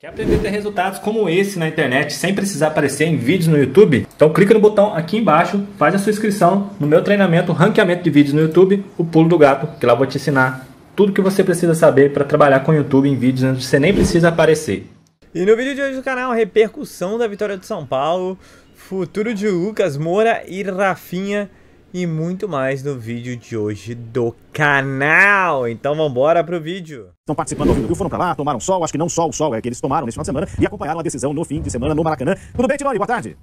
Quer aprender a ter resultados como esse na internet sem precisar aparecer em vídeos no YouTube? Então clica no botão aqui embaixo, faz a sua inscrição no meu treinamento Ranqueamento de Vídeos no YouTube, o Pulo do Gato, que lá vou te ensinar tudo que você precisa saber para trabalhar com o YouTube em vídeos onde você nem precisa aparecer. E no vídeo de hoje do canal, repercussão da vitória de São Paulo, futuro de Lucas Moura e Rafinha e muito mais no vídeo de hoje do canal. Então vambora pro vídeo. Estão participando do Rio, foram pra lá, tomaram sol, acho que não só o sol, é que eles tomaram nesse final de semana e acompanharam a decisão no fim de semana no Maracanã. Tudo bem, Tironi? Boa tarde.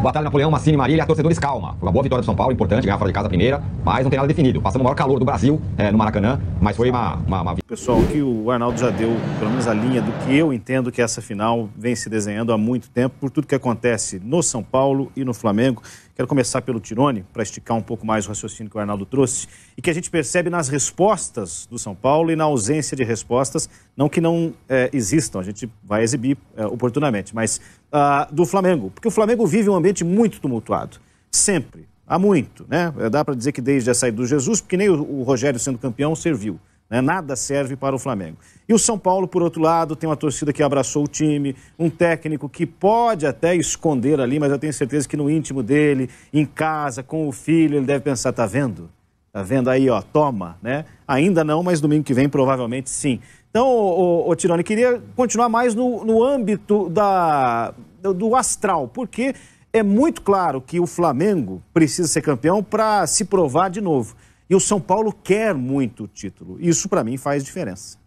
Boa tarde, Napoleão, Massini, Marília, torcedores, calma. Foi uma boa vitória do São Paulo, importante, ganhar fora de casa primeira, mas não tem nada definido. Passamos o maior calor do Brasil é, no Maracanã, mas foi uma, uma, uma... Pessoal, que o Arnaldo já deu, pelo menos a linha do que eu entendo que essa final vem se desenhando há muito tempo, por tudo que acontece no São Paulo e no Flamengo. Quero começar pelo Tirone, para esticar um pouco mais o raciocínio que o Arnaldo trouxe, e que a gente percebe nas respostas do São Paulo e na ausência de respostas, não que não é, existam, a gente vai exibir é, oportunamente, mas uh, do Flamengo. Porque o Flamengo vive um ambiente muito tumultuado, sempre, há muito, né? Dá para dizer que desde a saída do Jesus, porque nem o, o Rogério sendo campeão serviu. Né? Nada serve para o Flamengo. E o São Paulo, por outro lado, tem uma torcida que abraçou o time, um técnico que pode até esconder ali, mas eu tenho certeza que no íntimo dele, em casa, com o filho, ele deve pensar: tá vendo? Tá vendo aí, ó, toma, né? Ainda não, mas domingo que vem provavelmente sim. Então, o, o Tirone, queria continuar mais no, no âmbito da, do, do astral, porque é muito claro que o Flamengo precisa ser campeão para se provar de novo. E o São Paulo quer muito o título. Isso, para mim, faz diferença.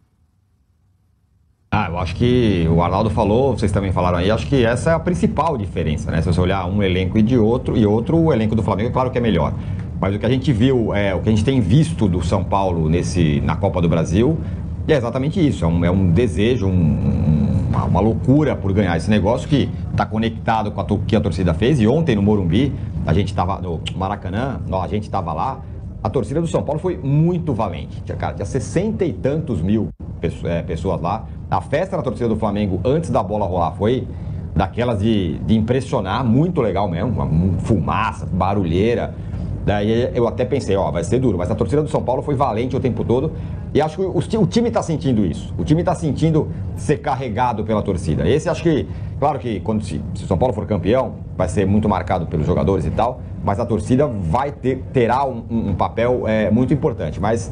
Ah, eu acho que o Arnaldo falou, vocês também falaram aí, acho que essa é a principal diferença, né? Se você olhar um elenco e de outro, e outro, o elenco do Flamengo, é claro que é melhor. Mas o que a gente viu, é, o que a gente tem visto do São Paulo nesse, na Copa do Brasil, é exatamente isso. É um, é um desejo, um, uma, uma, loucura por ganhar esse negócio que está conectado com o que a torcida fez. E ontem no Morumbi, a gente estava no Maracanã, a gente estava lá a torcida do São Paulo foi muito valente. Tinha, cara, tinha 60 e tantos mil é, pessoas lá. A festa da torcida do Flamengo antes da bola rolar foi daquelas de, de impressionar, muito legal mesmo. Uma fumaça, barulheira. Daí eu até pensei, ó, vai ser duro, mas a torcida do São Paulo foi valente o tempo todo e acho que o, time está sentindo isso. O time está sentindo ser carregado pela torcida. Esse acho que, claro que quando se, se São Paulo for campeão, vai ser muito marcado pelos jogadores e tal, mas a torcida vai ter, terá um, um papel é, muito importante. Mas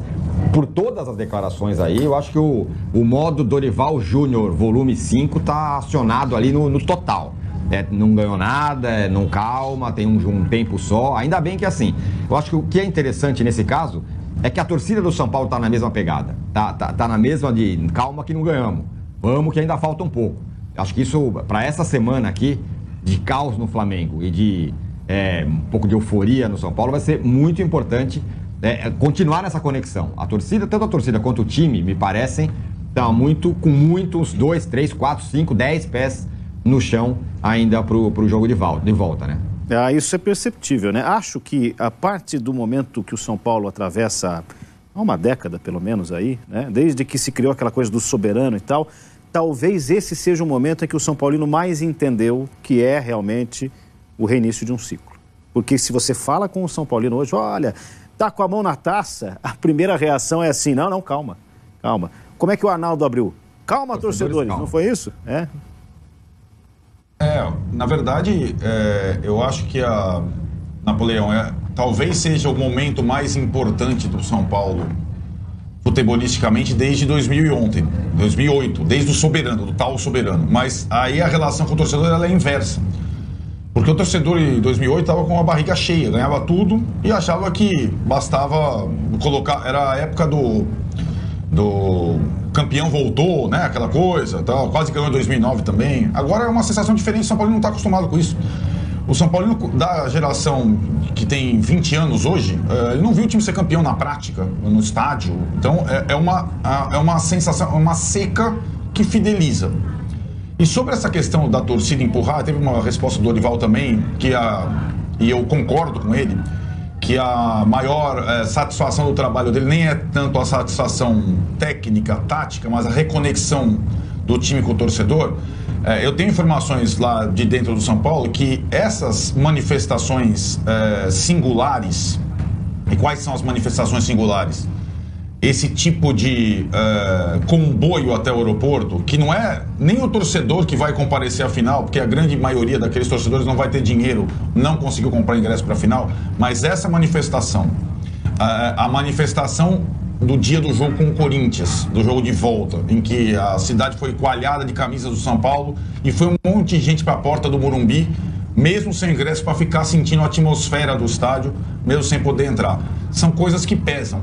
por todas as declarações aí, eu acho que o, o modo Dorival Júnior, volume 5, está acionado ali no, no total. É, não ganhou nada, é, não calma, tem um, um, tempo só. Ainda bem que assim. Eu acho que o que é interessante nesse caso é que a torcida do São Paulo está na mesma pegada. Tá, tá, tá na mesma de calma que não ganhamos. Vamos que ainda falta um pouco. Acho que isso, para essa semana aqui, de caos no Flamengo e de é, um pouco de euforia no São Paulo, vai ser muito importante é, continuar nessa conexão. A torcida, tanto a torcida quanto o time, me parecem, tá muito, com muitos dois, três, quatro, cinco, dez pés no chão ainda para o jogo de volta, de volta, né? Ah, isso é perceptível, né? Acho que a parte do momento que o São Paulo atravessa há uma década, pelo menos aí, né? Desde que se criou aquela coisa do soberano e tal, talvez esse seja o momento em que o São Paulino mais entendeu que é realmente o reinício de um ciclo. Porque se você fala com o São Paulino hoje, olha, tá com a mão na taça, a primeira reação é assim, não, não, calma, calma. Como é que o Arnaldo abriu? Calma, torcedores, torcedores calma. não foi isso? É, é, na verdade, é, eu acho que a Napoleão é, talvez seja o momento mais importante do São Paulo futebolisticamente desde 2008, 2008, desde o soberano, do tal soberano. Mas aí a relação com o torcedor ela é inversa. Porque o torcedor em 2008 estava com a barriga cheia, ganhava tudo e achava que bastava colocar. Era a época do. do campeão voltou, né? Aquela coisa, tal. quase ganhou em 2009 também. Agora é uma sensação diferente, São Paulo não está acostumado com isso. O São Paulo, da geração que tem 20 anos hoje, eh, ele não viu o time ser campeão na prática, no estádio. Então é, é uma, é uma sensação, é uma seca que fideliza. E sobre essa questão da torcida empurrar, teve uma resposta do Dorival também, que a, e eu concordo com ele, que a maior é, satisfação do trabalho dele nem é tanto a satisfação técnica, tática, mas a reconexão do time com o torcedor. É, eu tenho informações lá de dentro do São Paulo que essas manifestações é, singulares, e quais são as manifestações singulares? Esse tipo de uh, comboio até o aeroporto, que não é nem o torcedor que vai comparecer à final, porque a grande maioria daqueles torcedores não vai ter dinheiro, não conseguiu comprar ingresso para a final, mas essa manifestação, uh, a manifestação do dia do jogo com o Corinthians, do jogo de volta, em que a cidade foi coalhada de camisas do São Paulo e foi um monte de gente para a porta do Morumbi, mesmo sem ingresso, para ficar sentindo a atmosfera do estádio, mesmo sem poder entrar. São coisas que pesam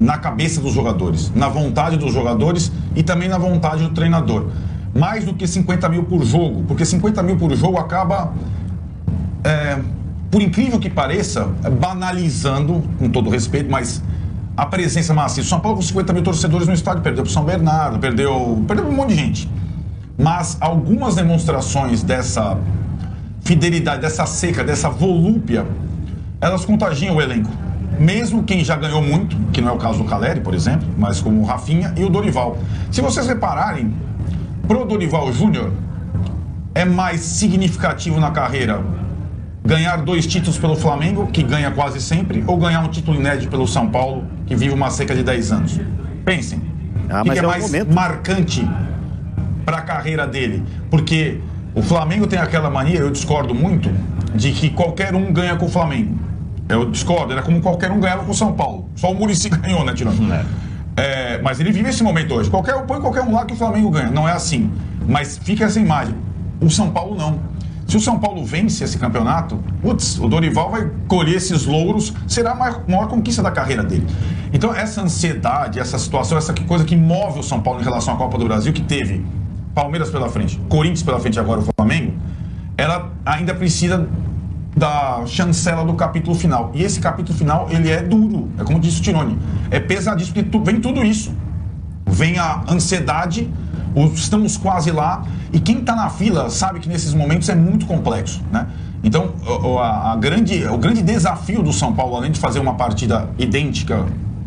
na cabeça dos jogadores, na vontade dos jogadores e também na vontade do treinador. Mais do que 50 mil por jogo, porque 50 mil por jogo acaba, é, por incrível que pareça, banalizando, com todo respeito, mas a presença maciça. São Paulo com 50 mil torcedores no estádio, perdeu para São Bernardo, perdeu, perdeu um monte de gente. Mas algumas demonstrações dessa fidelidade, dessa seca, dessa volúpia, elas contagiam o elenco mesmo quem já ganhou muito, que não é o caso do Caleri, por exemplo, mas como o Rafinha e o Dorival. Se vocês repararem, pro Dorival Júnior é mais significativo na carreira ganhar dois títulos pelo Flamengo, que ganha quase sempre, ou ganhar um título inédito pelo São Paulo, que vive uma seca de 10 anos. Pensem. Ah, o que é, é mais momento. marcante para a carreira dele? Porque o Flamengo tem aquela mania, eu discordo muito, de que qualquer um ganha com o Flamengo. Eu discordo, era como qualquer um ganhava com o São Paulo. Só o Murici ganhou, né, Tirando? É. É, mas ele vive esse momento hoje. Qualquer, põe qualquer um lá que o Flamengo ganha. Não é assim. Mas fica essa imagem. O São Paulo não. Se o São Paulo vence esse campeonato, putz, o Dorival vai colher esses louros, será a maior, maior, conquista da carreira dele. Então, essa ansiedade, essa situação, essa coisa que move o São Paulo em relação à Copa do Brasil, que teve Palmeiras pela frente, Corinthians pela frente agora o Flamengo, ela ainda precisa da chancela do capítulo final. E esse capítulo final, ele é duro, é como disse o Tironi, é pesadíssimo, porque tu, vem tudo isso. Vem a ansiedade, estamos quase lá, e quem está na fila sabe que nesses momentos é muito complexo, né? Então, a, a grande, o grande desafio do São Paulo, além de fazer uma partida idêntica,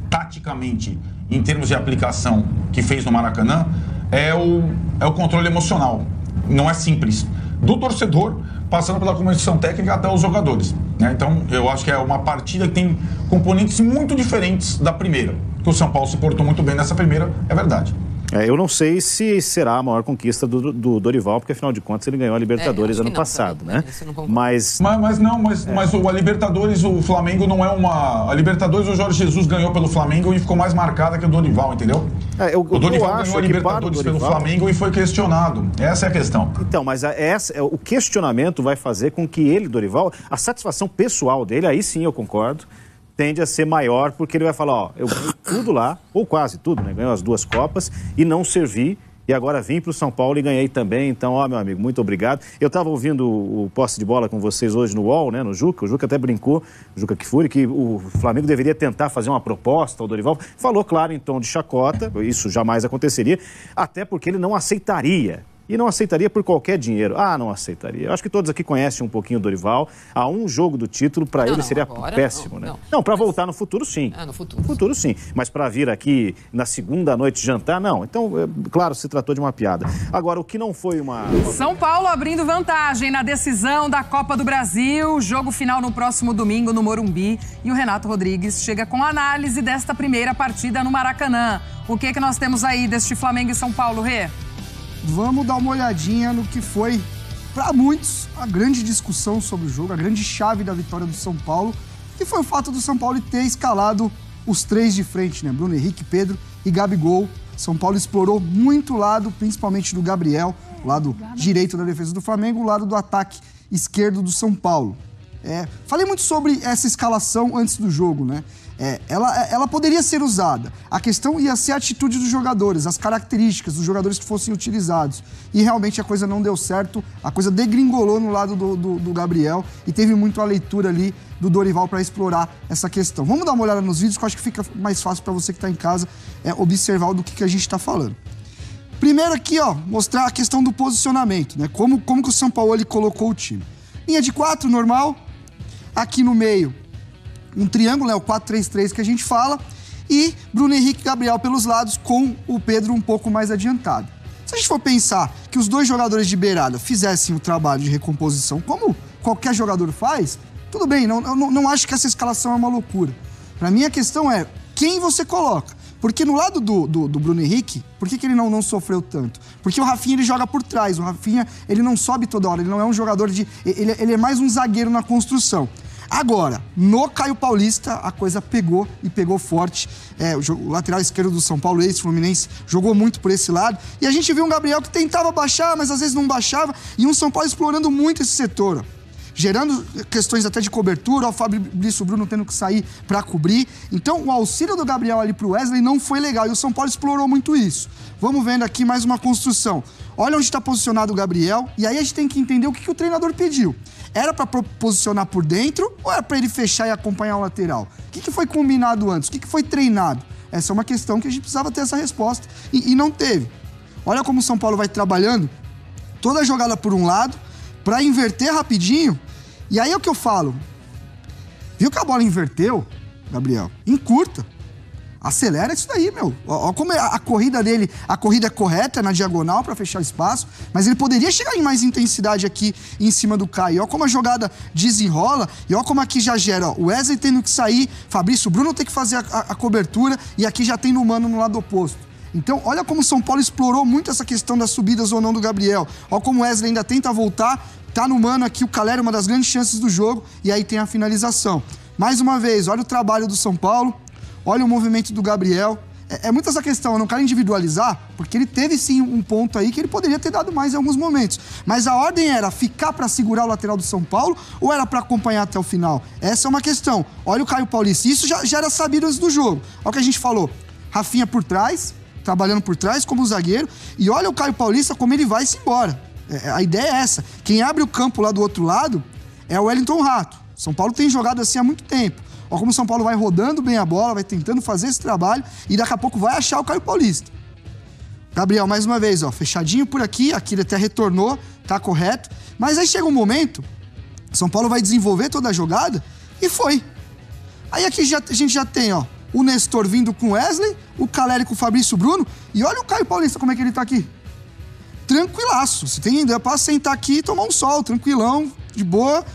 taticamente, em termos de aplicação, que fez no Maracanã, é o, é o controle emocional. Não é simples. Do torcedor, passando pela comissão técnica até os jogadores. Né? Então, eu acho que é uma partida que tem componentes muito diferentes da primeira. Que o São Paulo se portou muito bem nessa primeira, é verdade. É, eu não sei se será a maior conquista do, do, Dorival, porque afinal de contas ele ganhou a Libertadores é, ano passado, também, né? Mas... mas... mas não, mas, é. mas o, a Libertadores, o Flamengo não é uma. A Libertadores, o Jorge Jesus ganhou pelo Flamengo e ficou mais marcada que o Dorival, entendeu? É, eu, o Dorival ganhou a Libertadores Dorival... pelo Flamengo e foi questionado. Essa é a questão. Então, mas a, essa, é, o questionamento vai fazer com que ele, Dorival, a satisfação pessoal dele, aí sim eu concordo tende a ser maior, porque ele vai falar, ó, eu ganhei tudo lá, ou quase tudo, né? Ganhei as duas Copas e não servi. E agora vim para o São Paulo e ganhei também. Então, ó, meu amigo, muito obrigado. Eu estava ouvindo o, posse de bola com vocês hoje no UOL, né, no Juca. O Juca até brincou, o Juca Kifuri, que o Flamengo deveria tentar fazer uma proposta ao Dorival. Falou, claro, em tom de chacota, isso jamais aconteceria, até porque ele não aceitaria e não aceitaria por qualquer dinheiro. Ah, não aceitaria. Eu acho que todos aqui conhecem um pouquinho o Dorival. A um jogo do título, para ele não, seria péssimo, não, né? Não, não para voltar no futuro, sim. Ah, no futuro. No futuro, sim. Mas para vir aqui na segunda noite jantar, não. Então, é, claro, se tratou de uma piada. Agora, o que não foi uma. São Paulo abrindo vantagem na decisão da Copa do Brasil. Jogo final no próximo domingo no Morumbi. E o Renato Rodrigues chega com análise desta primeira partida no Maracanã. O que, que nós temos aí deste Flamengo e São Paulo, Rê? Vamos dar uma olhadinha no que foi, para muitos, a grande discussão sobre o jogo, a grande chave da vitória do São Paulo, que foi o fato do São Paulo ter escalado os três de frente, né? Bruno Henrique, Pedro e Gabigol. São Paulo explorou muito o lado, principalmente do Gabriel, o lado direito da defesa do Flamengo, o lado do ataque esquerdo do São Paulo. É, falei muito sobre essa escalação antes do jogo, né? É, ela, ela poderia ser usada. A questão ia ser a atitude dos jogadores, as características dos jogadores que fossem utilizados. E realmente a coisa não deu certo, a coisa degringolou no lado do, do, do Gabriel e teve muito a leitura ali do Dorival para explorar essa questão. Vamos dar uma olhada nos vídeos que eu acho que fica mais fácil para você que está em casa é, observar do que, que a gente está falando. Primeiro aqui, ó, mostrar a questão do posicionamento, né? Como, como que o São Paulo colocou o time. Linha de quatro, normal. Aqui no meio, um triângulo, é o 4-3-3 que a gente fala, e Bruno Henrique e Gabriel pelos lados, com o Pedro um pouco mais adiantado. Se a gente for pensar que os dois jogadores de beirada fizessem o trabalho de recomposição como qualquer jogador faz, tudo bem, não, não, não acho que essa escalação é uma loucura. Para mim, a questão é quem você coloca. Porque no lado do, do, do Bruno Henrique, por que, que ele não, não sofreu tanto? Porque o Rafinha ele joga por trás. O Rafinha ele não sobe toda hora, ele não é um jogador de. Ele, ele é mais um zagueiro na construção. Agora, no Caio Paulista, a coisa pegou e pegou forte. É, o, lateral esquerdo do São Paulo, ex-Fluminense, jogou muito por esse lado. E a gente viu um Gabriel que tentava baixar, mas às vezes não baixava. E um São Paulo explorando muito esse setor gerando questões até de cobertura, o Fabrício Bruno tendo que sair para cobrir. Então, o auxílio do Gabriel ali para o Wesley não foi legal e o São Paulo explorou muito isso. Vamos vendo aqui mais uma construção. Olha onde está posicionado o Gabriel e aí a gente tem que entender o que, que o treinador pediu. Era para posicionar por dentro ou era para ele fechar e acompanhar o lateral? O que, que foi combinado antes? O que, que foi treinado? Essa é uma questão que a gente precisava ter essa resposta e, e não teve. Olha como o São Paulo vai trabalhando, toda a jogada por um lado, para inverter rapidinho. E aí é o que eu falo. Viu que a bola inverteu, Gabriel? Encurta. Acelera isso daí, meu. Olha como é a, corrida dele, a corrida é correta na diagonal para fechar espaço, mas ele poderia chegar em mais intensidade aqui em cima do Caio. Olha como a jogada desenrola e olha como aqui já gera. Ó, o Wesley tendo que sair, Fabrício Bruno tem que fazer a, a, a cobertura e aqui já tem no mano no lado oposto. Então, olha como o São Paulo explorou muito essa questão das subidas ou não do Gabriel. Olha como o Wesley ainda tenta voltar. Tá no mano aqui, o Calera, uma das grandes chances do jogo. E aí tem a finalização. Mais uma vez, olha o trabalho do São Paulo. Olha o movimento do Gabriel. É, é muito essa questão, eu não quero individualizar, porque ele teve sim um ponto aí que ele poderia ter dado mais em alguns momentos. Mas a ordem era ficar para segurar o lateral do São Paulo ou era para acompanhar até o final? Essa é uma questão. Olha o Caio Paulista, isso já, já era sabido antes do jogo. Olha o que a gente falou. Rafinha por trás, trabalhando por trás como zagueiro. E olha o Caio Paulista como ele vai se embora. É, a ideia é essa. Quem abre o campo lá do outro lado é o Wellington Rato. São Paulo tem jogado assim há muito tempo. Olha como o São Paulo vai rodando bem a bola, vai tentando fazer esse trabalho e daqui a pouco vai achar o Caio Paulista. Gabriel, mais uma vez, ó, fechadinho por aqui, aqui ele até retornou, tá correto. Mas aí chega um momento, São Paulo vai desenvolver toda a jogada e foi. Aí aqui já, a gente já tem, ó, o Nestor vindo com Wesley, o Caleri com o Fabrício Bruno. E olha o Caio Paulista como é que ele tá aqui. Tranquilaço. Você tem ainda para sentar aqui e tomar um sol, tranquilão, de boa.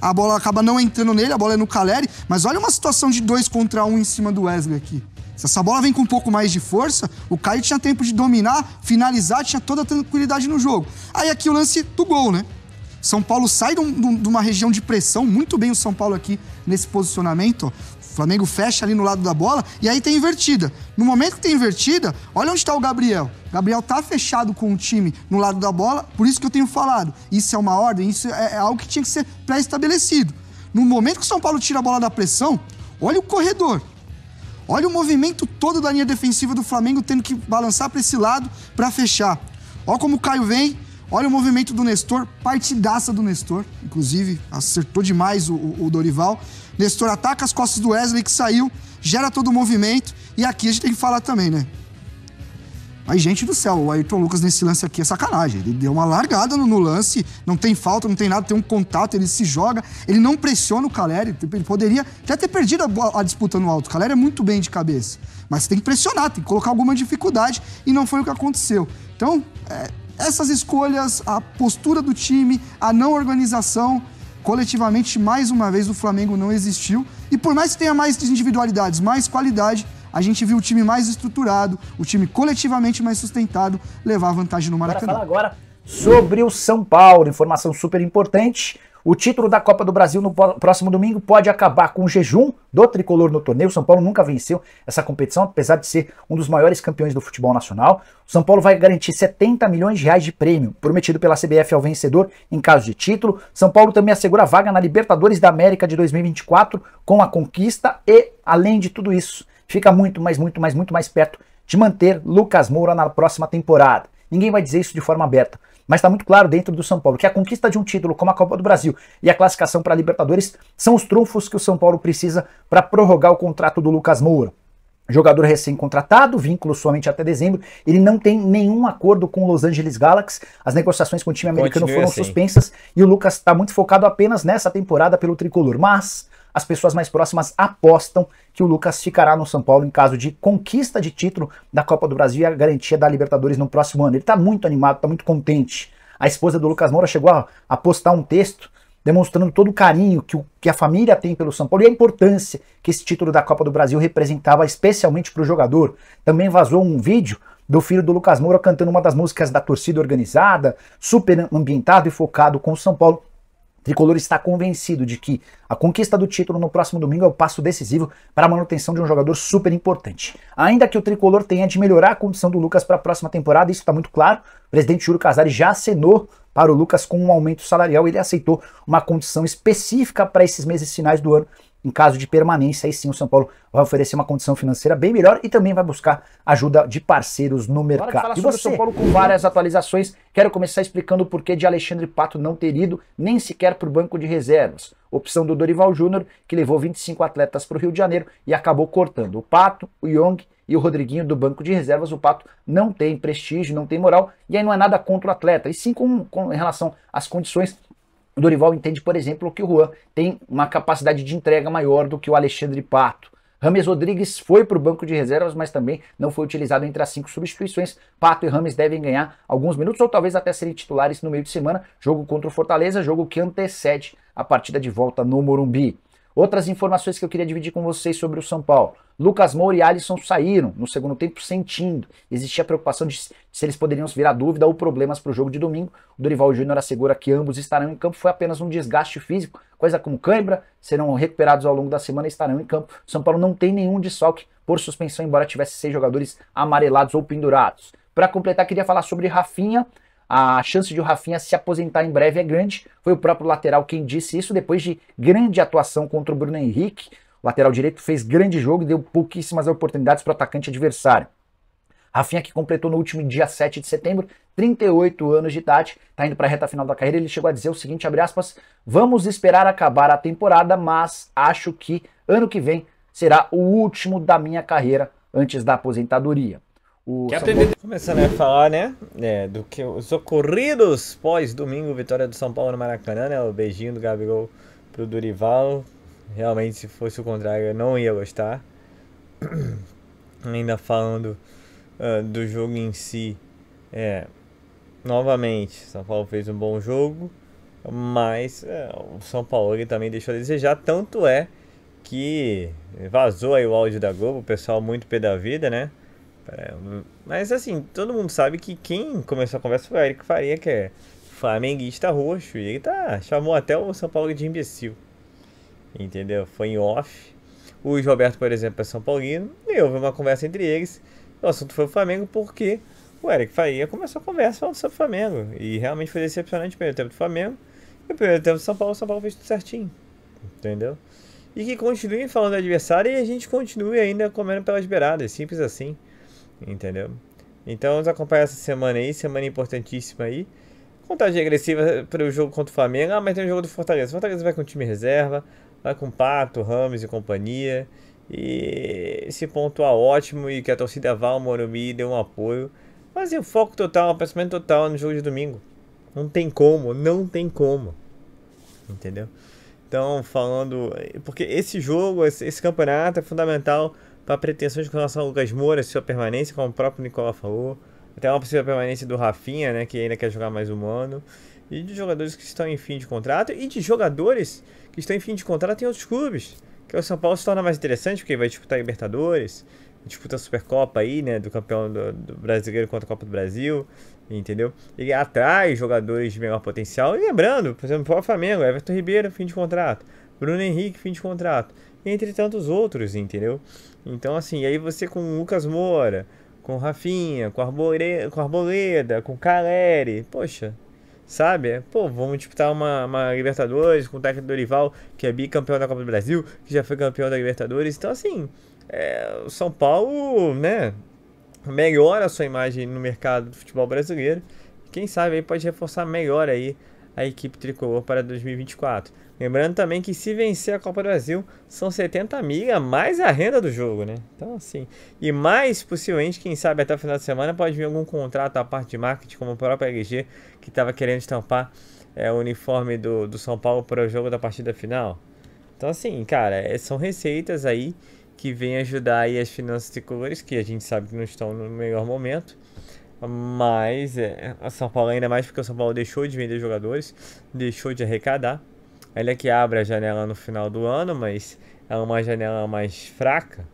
A bola acaba não entrando nele, a bola é no Caleri. Mas olha uma situação de dois contra um em cima do Wesley aqui. Se essa bola vem com um pouco mais de força, o Caio tinha tempo de dominar, finalizar, tinha toda a tranquilidade no jogo. Aí aqui o lance do gol, né? São Paulo sai de, um, de uma região de pressão, muito bem o São Paulo aqui nesse posicionamento. Ó. Flamengo fecha ali no lado da bola e aí tem invertida. No momento que tem invertida, olha onde está o Gabriel. Gabriel tá fechado com o time no lado da bola, por isso que eu tenho falado. Isso é uma ordem, isso é, é algo que tinha que ser pré-estabelecido. No momento que o São Paulo tira a bola da pressão, olha o corredor. Olha o movimento todo da linha defensiva do Flamengo tendo que balançar para esse lado para fechar. Olha como o Caio vem, Olha o movimento do Nestor, partidaça do Nestor, inclusive acertou demais o, o, o Dorival. Nestor ataca as costas do Wesley que saiu, gera todo o movimento. E aqui a gente tem que falar também, né? Mas, gente do céu, o Ayrton Lucas nesse lance aqui é sacanagem. Ele deu uma largada no, no, lance, não tem falta, não tem nada, tem um contato, ele se joga, ele não pressiona o Caleri. Ele poderia até ter perdido a, a disputa no alto. O Caleri é muito bem de cabeça. Mas tem que pressionar, tem que colocar alguma dificuldade, e não foi o que aconteceu. Então, é, essas escolhas, a postura do time, a não organização, coletivamente, mais uma vez, o Flamengo não existiu. E por mais que tenha mais individualidades, mais qualidade, a gente viu o time mais estruturado, o time coletivamente mais sustentado levar vantagem no Maracanã. Falar agora sobre o São Paulo, informação super importante. O título da Copa do Brasil no próximo domingo pode acabar com o jejum do tricolor no torneio. O São Paulo nunca venceu essa competição, apesar de ser um dos maiores campeões do futebol nacional. O São Paulo vai garantir 70 milhões de reais de prêmio, prometido pela CBF ao vencedor em caso de título. São Paulo também assegura vaga na Libertadores da América de 2024 com a conquista e, além de tudo isso, fica muito, mais, muito, mais, muito mais perto de manter Lucas Moura na próxima temporada. Ninguém vai dizer isso de forma aberta, mas está muito claro dentro do São Paulo que a conquista de um título como a Copa do Brasil e a classificação para a Libertadores são os trunfos que o São Paulo precisa para prorrogar o contrato do Lucas Moura. Jogador recém-contratado, vínculo somente até dezembro. Ele não tem nenhum acordo com o Los Angeles Galaxy. As negociações com o time americano foram assim. suspensas e o Lucas está muito focado apenas nessa temporada pelo tricolor. Mas as pessoas mais próximas apostam que o Lucas ficará no São Paulo em caso de conquista de título da Copa do Brasil e a garantia da Libertadores no próximo ano. Ele está muito animado, está muito contente. A esposa do Lucas Moura chegou a, a postar um texto demonstrando todo o carinho que, o, que a família tem pelo São Paulo e a importância que esse título da Copa do Brasil representava especialmente para o jogador. Também vazou um vídeo do filho do Lucas Moura cantando uma das músicas da torcida organizada, super ambientado e focado com o São Paulo. Tricolor está convencido de que a conquista do título no próximo domingo é o passo decisivo para a manutenção de um jogador super importante. Ainda que o Tricolor tenha de melhorar a condição do Lucas para a próxima temporada, isso está muito claro. O presidente Júlio Casares já acenou para o Lucas com um aumento salarial. Ele aceitou uma condição específica para esses meses finais do ano. Em caso de permanência, aí sim o São Paulo vai oferecer uma condição financeira bem melhor e também vai buscar ajuda de parceiros no mercado. E você, São Paulo com várias atualizações, quero começar explicando o porquê de Alexandre Pato não ter ido nem sequer para o banco de reservas. Opção do Dorival Júnior, que levou 25 atletas para o Rio de Janeiro e acabou cortando o Pato, o Young e o Rodriguinho do banco de reservas, o Pato não tem prestígio, não tem moral, e aí não é nada contra o atleta, e sim com, com em relação às condições. O Dorival entende, por exemplo, que o Juan tem uma capacidade de entrega maior do que o Alexandre Pato. Rames Rodrigues foi para o banco de reservas, mas também não foi utilizado entre as cinco substituições. Pato e Rames devem ganhar alguns minutos ou talvez até serem titulares no meio de semana. Jogo contra o Fortaleza, jogo que antecede a partida de volta no Morumbi. Outras informações que eu queria dividir com vocês sobre o São Paulo. Lucas Moura e Alisson saíram no segundo tempo sentindo. Existia preocupação de se eles poderiam virar dúvida ou problemas para o jogo de domingo. O Dorival Júnior assegura que ambos estarão em campo. Foi apenas um desgaste físico, coisa como cãibra, serão recuperados ao longo da semana e estarão em campo. O São Paulo não tem nenhum desfalque por suspensão, embora tivesse seis jogadores amarelados ou pendurados. Para completar, queria falar sobre Rafinha a chance de o Rafinha se aposentar em breve é grande. Foi o próprio lateral quem disse isso depois de grande atuação contra o Bruno Henrique. O lateral direito fez grande jogo e deu pouquíssimas oportunidades para o atacante adversário. Rafinha que completou no último dia 7 de setembro, 38 anos de idade, está indo para a reta final da carreira, ele chegou a dizer o seguinte, abre aspas, vamos esperar acabar a temporada, mas acho que ano que vem será o último da minha carreira antes da aposentadoria. O Paulo... Começando a falar, né, é, do que os ocorridos pós-domingo, vitória do São Paulo no Maracanã, né, o beijinho do Gabigol pro Dorival. Realmente, se fosse o contrário, eu não ia gostar. Ainda falando uh, do jogo em si, é, novamente, São Paulo fez um bom jogo, mas é, o São Paulo ele também deixou a desejar, tanto é que vazou aí o áudio da Globo, o pessoal muito pé da vida, né? Mas assim, todo mundo sabe que quem começou a conversa foi o Eric Faria, que é flamenguista roxo. E ele tá, chamou até o São Paulo de imbecil. Entendeu? Foi em off. O Roberto, por exemplo, é São Paulino. E houve uma conversa entre eles. O assunto foi o Flamengo porque o Eric Faria começou a conversa falando sobre o Flamengo. E realmente foi decepcionante o primeiro tempo do Flamengo. E o primeiro tempo do São Paulo, o São Paulo fez tudo certinho. Entendeu? E que continuem falando do adversário e a gente continue ainda comendo pelas beiradas. Simples assim. Entendeu? Então vamos acompanhar essa semana aí, semana importantíssima aí. Contagem agressiva para o jogo contra o Flamengo. Ah, mas tem o jogo do Fortaleza. Fortaleza vai com time reserva, vai com Pato, Ramos e companhia. E se pontuar ótimo e que a torcida vá ao Morumbi dê um apoio. Mas o foco total, o pensamento total no jogo de domingo. Não tem como, não tem como. Entendeu? Então, falando. Porque esse jogo, esse campeonato é fundamental para pretensões com relação ao Lucas Moura, sua permanência, como o próprio Nicola falou. Até uma possível permanência do Rafinha, né, que ainda quer jogar mais um ano. E de jogadores que estão em fim de contrato. E de jogadores que estão em fim de contrato em outros clubes. Que o São Paulo se torna mais interessante, porque vai disputar Libertadores, disputa a Supercopa aí, né, do campeão do, do brasileiro contra a Copa do Brasil, entendeu? Ele atrai jogadores de menor potencial. E lembrando, por exemplo, o Flamengo, Everton Ribeiro, fim de contrato. Bruno Henrique, fim de contrato. Entre tantos outros, entendeu? Então, assim, aí você com o Lucas Moura, com o Rafinha, com Arboleda, com, Arboleda, com Caleri, poxa, sabe? Pô, vamos disputar uma, uma Libertadores com o técnico Dorival, que é bicampeão da Copa do Brasil, que já foi campeão da Libertadores. Então, assim, é, o São Paulo, né, melhora a sua imagem no mercado do futebol brasileiro. Quem sabe aí pode reforçar melhor aí a equipe tricolor para 2024. Lembrando também que se vencer a Copa do Brasil, são 70 milha mais a renda do jogo, né? Então, assim. E mais possivelmente, quem sabe até o final de semana, pode vir algum contrato à parte de marketing, como o próprio LG, que estava querendo estampar é, o uniforme do, do São Paulo para o jogo da partida final. Então, assim, cara, é, são receitas aí que vêm ajudar aí as finanças tricolores, que a gente sabe que não estão no melhor momento. Mas é, a São Paulo ainda mais porque o São Paulo deixou de vender jogadores, deixou de arrecadar. Ela é que abre a janela no final do ano, mas é uma janela mais fraca.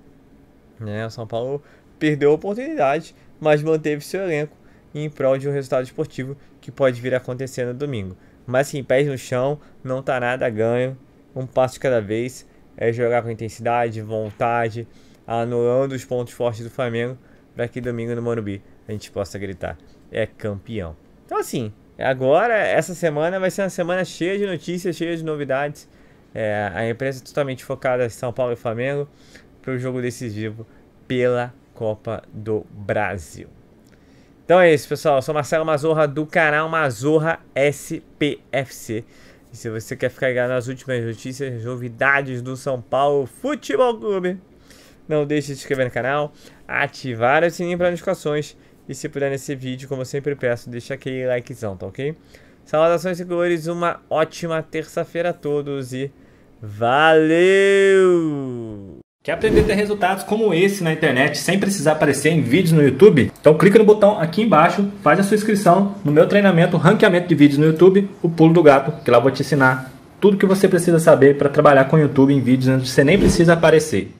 Né? O São Paulo perdeu a oportunidade, mas manteve seu elenco em prol de um resultado esportivo que pode vir a acontecer no domingo. Mas sim, pés no chão, não tá nada ganho, um passo de cada vez, é jogar com intensidade, vontade, anulando os pontos fortes do Flamengo para que domingo no Morumbi a gente possa gritar é campeão. Então assim, agora essa semana vai ser uma semana cheia de notícias, cheia de novidades. É, a empresa é totalmente focada em São Paulo e Flamengo para o jogo decisivo pela Copa do Brasil. Então é isso, pessoal. Eu sou Marcelo Mazorra do canal Mazorra SPFC. E se você quer ficar ligado nas últimas notícias, novidades do São Paulo Futebol Clube, não deixe de se inscrever no canal, ativar o sininho para notificações e se puder nesse vídeo, como eu sempre peço, deixa aquele likezão, tá ok? Saudações cores, uma ótima terça-feira a todos e valeu! Quer aprender a ter resultados como esse na internet sem precisar aparecer em vídeos no YouTube? Então clica no botão aqui embaixo, faz a sua inscrição no meu treinamento Ranqueamento de Vídeos no YouTube, o Pulo do Gato, que lá vou te ensinar tudo que você precisa saber para trabalhar com o YouTube em vídeos onde você nem precisa aparecer.